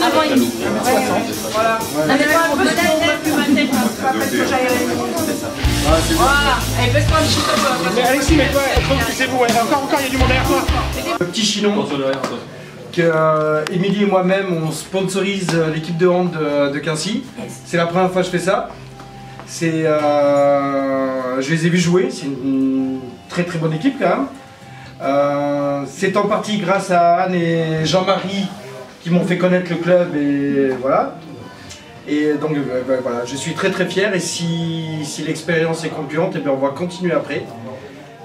Avant, il. Voilà. Ah, plus ma tête. Voilà. Alexis, mais ouais, encore, encore, il y a du monde derrière toi. Le petit Chinon, que euh, Émilie et moi-même on sponsorise euh, l'équipe de hand de Quincy. C'est la première fois que je fais ça. C'est, euh, je les ai vus jouer, c'est une très très bonne équipe quand. Euh, c'est en partie grâce à Anne et Jean-Marie qui m'ont fait connaître le club et voilà. Donc euh, ben, voilà, je suis très très fier et si, si l'expérience est concluante, et bien on va continuer après.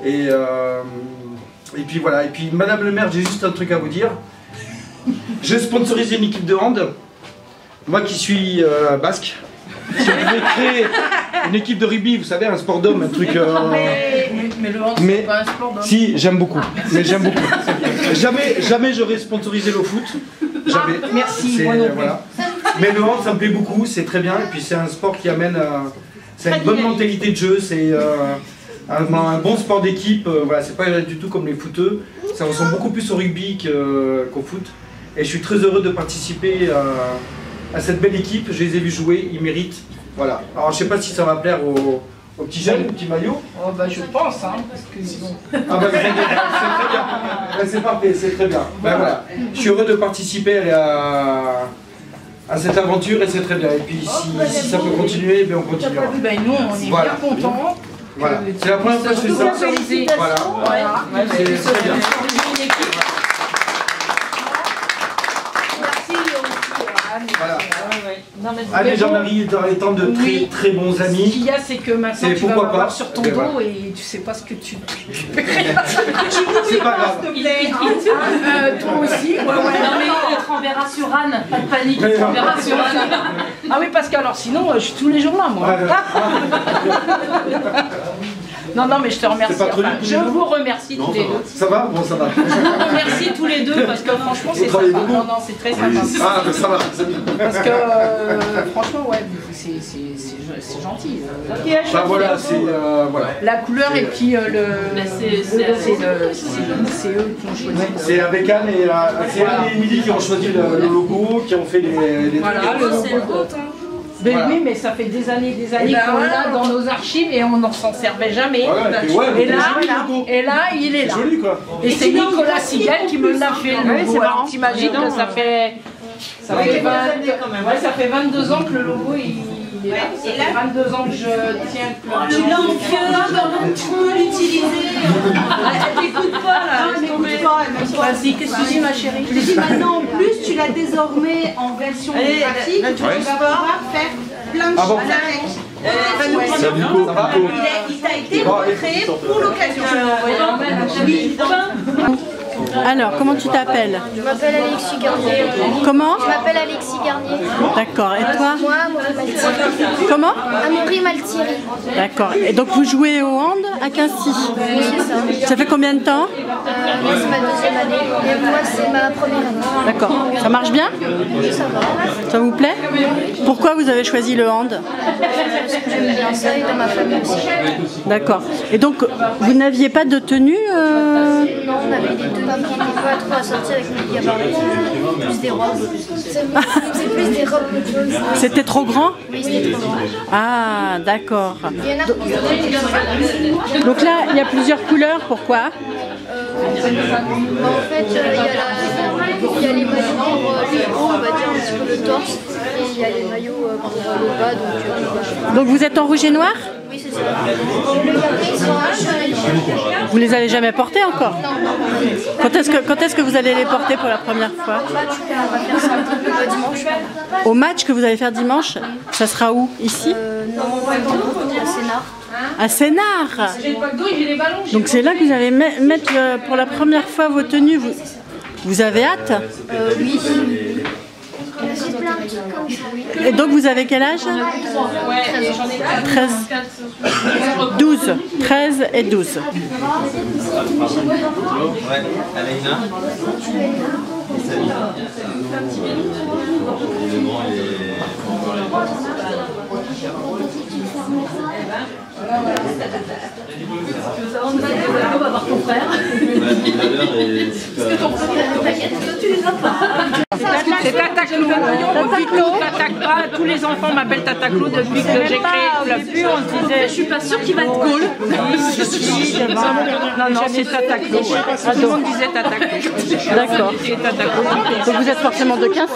Et, puis voilà, et puis Madame le maire, j'ai juste un truc à vous dire. Je sponsorise une équipe de hand. Moi qui suis basque, si on créer une équipe de rugby, vous savez, un sport d'homme, un truc. euh, Mais, mais le hand, c'est pas un sport d'homme. si, j'aime beaucoup. Mais j'aime beaucoup. Jamais, jamais j'aurais sponsorisé le foot. Jamais. Ah, merci, C'est- moi non plus. voilà. Mais le hand, ça me plaît beaucoup. C'est très bien. Et puis c'est un sport qui amène. euh, c'est une bonne mentalité de jeu. C'est euh, un, un bon sport d'équipe. voilà, c'est pas du tout comme les footeux. Ça ressemble beaucoup plus au rugby qu'au foot. Et je suis très heureux de participer à, à cette belle équipe. Je les ai vus jouer. Ils méritent. Voilà. Alors je sais pas si ça va plaire aux, aux petits jeunes, aux petits maillots. Oh, bah, je pense, hein, parce que bon. Ah bah, c'est très bien. C'est parfait, c'est très bien. Ben voilà. Je suis heureux de participer à, à cette aventure et c'est très bien. Et puis si, si ça peut continuer, ben on continuera. Ben, nous, on est Voilà. bien contents. Voilà. C'est la première fois que je fais ça. Voilà. C'est très bien. Une équipe. Merci aussi à Anne. Voilà. Non, mais- bon, Jean-Marie étant- étant de très Oui. très bons Ce amis. qu'il y a, c'est que maintenant tu vas m'avoir sur ton Et dos voilà. et tu sais pas ce que tu. C'est pas grave. Euh, toi aussi. Ouais, ouais. Non mais on te renverra sur Anne, pas de panique, on te renverra sur Anne. Ah oui, parce que alors sinon, euh, je suis tous les jours là, moi. Non, non, mais je te remercie. Pas trop Enfin, je vous remercie tous les deux. Ça va Bon, ça va. Je vous remercie tous les deux parce que franchement, c'est sympa. Non, non, c'est très sympa. Ah, ça va. c'est bien. Parce que euh, franchement, ouais, c'est c'est- gentil. Qui a choisi Bah voilà, la- c'est. euh, voilà. La couleur et puis euh, le. C'est- eux qui ont choisi. le- C'est avec Anne et, euh, c'est Anne et Émilie qui ont choisi le, le logo, qui ont fait les, les Voilà, le logo. Mais Voilà. oui, mais ça fait des années et des années ben qu'on l'a dans nos archives et on n'en s'en servait jamais. Voilà, et ouais, là, et là, il est là. Joli quoi. Et c'est Nicolas Sigal qui me l'a fait le logo. Alors t'imagines que ça fait. Ça fait, 20 ouais, ça fait 22 ans que le logo il, il est là. Ça fait 22 ans que je tiens le Tu l'as en vieux mon train l'utiliser. Elle t'écoute pas là, laisse tomber. Vas-y, qu'est-ce que tu dis ma chérie Je dis maintenant en plus tu l'as désormais en version pratique, tu vas pouvoir faire plein de Ah choses avec. Salut va. Il, t'a été Bon, créé pour l'occasion. Alors, comment tu t'appelles Je m'appelle Alexis Garnier. Comment Je m'appelle Alexis Garnier. D'accord. Et toi Moi, Amaury Maltiri. Comment Amaury Maltiri. D'accord. Et donc vous jouez au hand à Quincy Oui, c'est ça. Ça fait combien de temps Euh, moi, c'est ma deuxième année. Et moi, c'est ma première année. D'accord. Ça marche bien Oui, ça va. Ça vous plaît Pourquoi vous avez choisi le hand Parce que j'aime bien ça et dans ma famille aussi. D'accord. Et donc vous n'aviez pas de tenue euh, Non, on avait des tenues qui n'étaient pas avec nos gabarits. Plus des robes. C'est plus des robes. C'était trop grand? Oui, c'était trop grand. Ah, d'accord. Donc là, il y a plusieurs couleurs. Pourquoi? En fait, euh, il y, a la- il y a les maillots pour euh, le haut, on va dire un petit peu le torse, et il y a les maillots euh, pour euh, le bas, euh. Donc vous êtes en rouge et noir? Oui, c'est ça. Le gâteau, ils sont là. Vous les avez jamais portés encore Quand est-ce que, quand est-ce que vous allez les porter pour la première fois. Au match que vous allez faire dimanche Ça sera où Ici Euh, non, à Sénart. Donc c'est là que vous allez me- mettre euh, pour la première fois vos tenues. Vous, vous avez hâte Euh, oui. J'ai plein de trucs comme ça. Et donc vous avez quel âge Ouais, j'en ai 13, 12, 13 et 12. Ouais, Alaina. Et Sabina. Et le grand, il est encore les On va voir ton frère. C'est Tata Clou. Tata pas. Tous les enfants m'appellent Tata Clou depuis que j'ai créé le club. on se disait, je suis pas sûre qu'il va être goal. Non, non, c'est Tata Clou. Tout le monde disait Tata Clou. D'accord. Donc vous êtes forcément de 15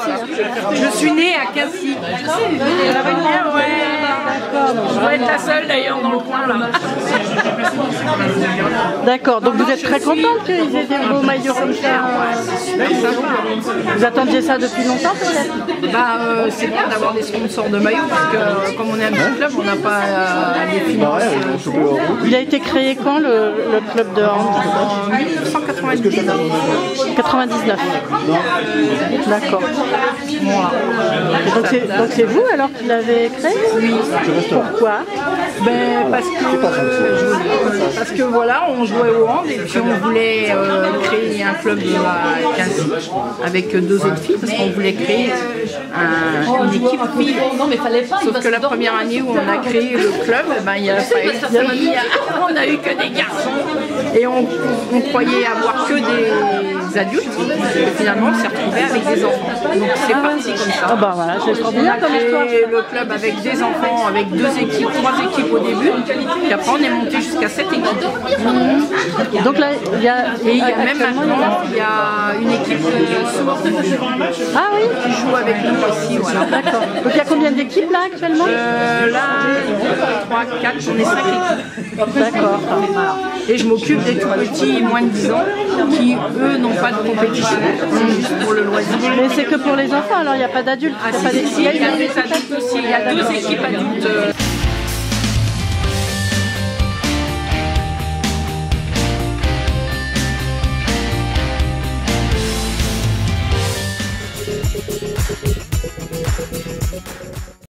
Je suis née à Cassis. Ouais. Je dois être la seule d'ailleurs dans le coin là. D'accord, donc vous êtes très contente qu'ils aient des beaux maillots comme ça Vous attendiez ça depuis longtemps peut-être Bah, euh, c'est bien d'avoir des sponsors de maillots parce que euh, comme on est un petit club, on n'a pas euh, les finances. Il a été créé quand le, le club de hand En 1999. 99. D'accord. Et Donc c'est donc c'est vous alors qui l'avez créé? Oui. Pourquoi? Ben, parce que parce que voilà, on jouait au hand et puis on voulait euh, un club à 15 avec deux autres filles parce qu'on voulait créer un- une équipe filles. Non, mais fallait pas. Sauf que la première année où on a créé le club, eh ben, il y a pas eu- on a eu que des garçons et on, on croyait avoir que des adultes. Et finalement, on s'est retrouvé avec des enfants. Donc c'est parti comme ça. Ah bah voilà, c'est On extraordinaire a comme histoire. créé le club avec des enfants, avec deux équipes, trois équipes au début. Puis après, on est monté jusqu'à sept équipes. Donc là, il y a, Et il y a même maintenant, il y a une équipe de sourds Ah oui qui joue avec nous aussi. Voilà. D'accord. Donc il y a combien d'équipes là actuellement Euh, là, 3, 4, j'en ai 5 équipes. D'accord. Et je m'occupe des tout petits, moins de 10 ans, qui eux n'ont pas de compétition. C'est juste pour le loisir. Mais c'est que pour les enfants, alors il n'y a pas d'adultes. Ah, il y a des- si, si, il y a des adultes aussi. Il y a deux équipes adultes.